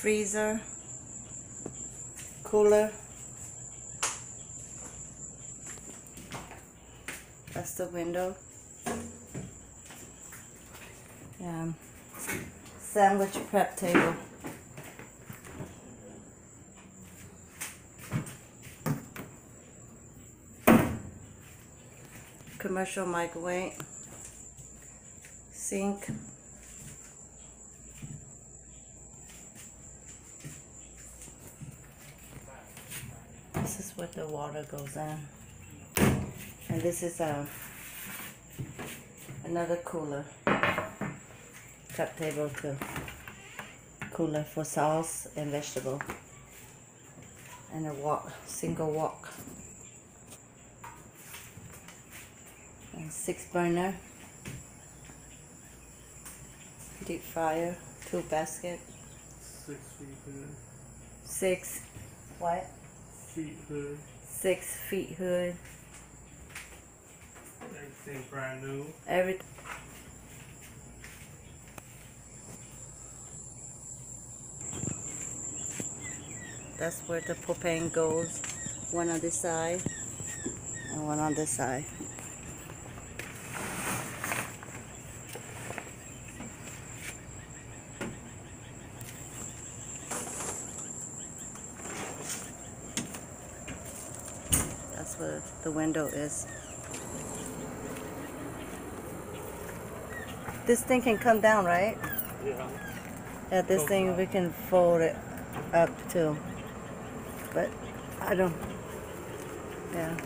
freezer, cooler. That's the window. Um, sandwich prep table. Commercial microwave. Sink. This is where the water goes in. And this is a another cooler. Cup table too. Cooler for sauce and vegetable. And a wok, single wok. And six burner. Deep fryer, two basket, Six six what? Feet hood. Six feet hood. Everything brand new. Every That's where the propane goes. One on this side and one on this side. Where the window is. This thing can come down, right? Yeah. Yeah, this Goes thing up. we can fold it up too. But I don't. Yeah.